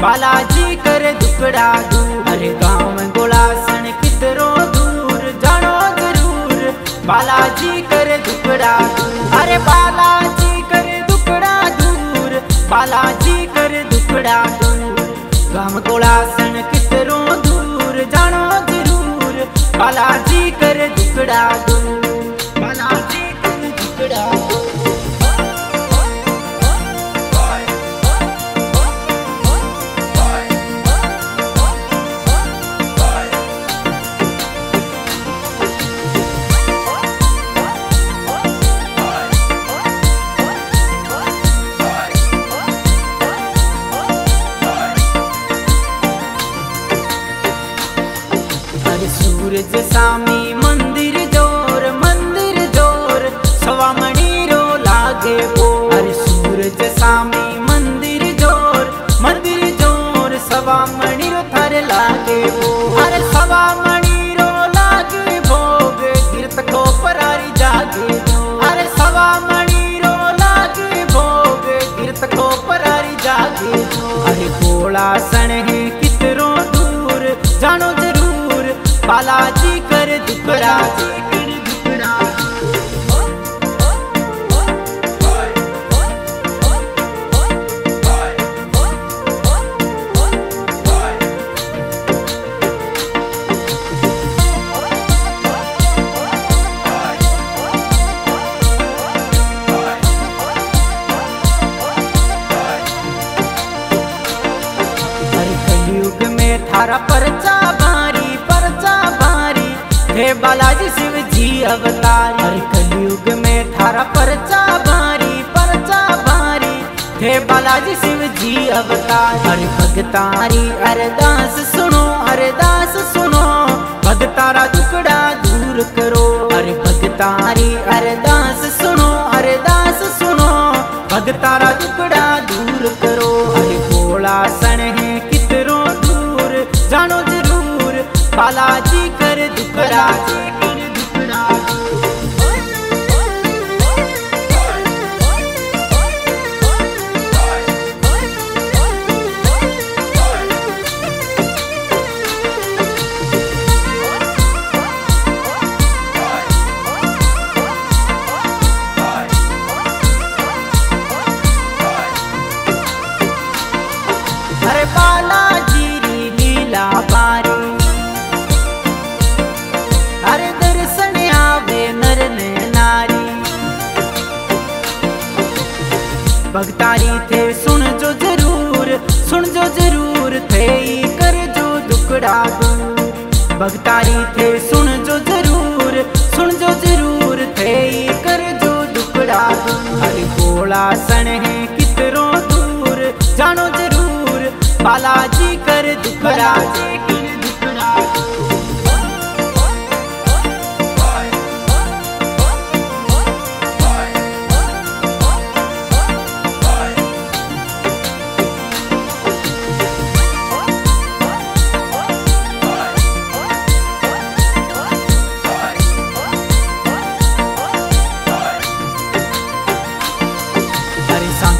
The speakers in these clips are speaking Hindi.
कर दुकड़ा दूर। अरे गाँव गोलासन कितरो दूर, जानो ज़रूर। बालाजी कर दुकड़ा अरे बालाजी कर दुकड़ा दूर। बालाजी कर दुकड़ा दूर। गाँव गोलासन कितरो दूर, जानो ज़रूर। बालाजी कर दुकड़ा दूर। सूरज सामी, मंदिर ज़ोर मंदिर ज़ोर सवा मणिरो लागे वो अरे सूरज सामी, मंदिर ज़ोर मंदिर ज़ोर सवा मणिरो थर लागे वो अरे सवा मणिरो लागे भोग कीर्त को परारी जागे अरे सवा मणिरो लागे भोग कीर्त को परारी जागे अरे भोला बालाजी कर में थारा परचा बालाजी शिव जी अवतार। अरे कलयुग में थारा परचा भारी परचा भारी। हे बालाजी शिव जी अवतार। अरे भगतारी अरदास सुनो अरदास सुनो। भगतारा दुकड़ा दूर करो। अरे भगतारी अरदास सुनो अरदास सुनो। भगतारा बालाजी कर दुकड़ा भगतारी थे सुन जो ज़रूर, सुन जो ज़रूर थे कर जो दुखड़ा हर गोला सण है कितरो दूर, जानो ज़रूर, बालाजी कर दुकड़ा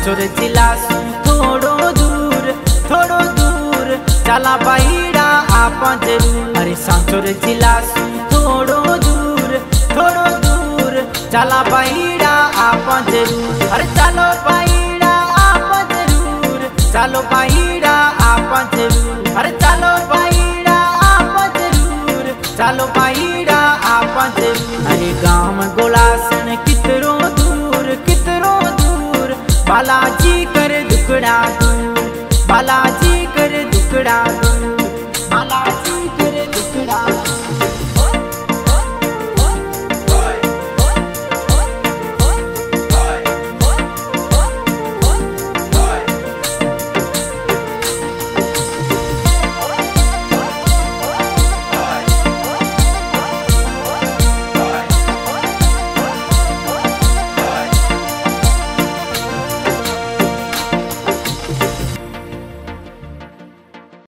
सांचोर जिला थोड़ो दूर थोड़ो दूर। चला बाईड़ा आपा ज़रूर। अरे सांचोर जिला थोड़ो दूर थोड़ो दूर। चला बाईड़ा आपा ज़रूर। अरे चलो बाईड़ा आपा ज़रूर। चलो बाईड़ा आपा ज़रूर। अरे चलो बाईड़ा आपा ज़रूर। चलो बाईड़ा आपा ज़रूर। अरे गाँव गोलासन बालाजी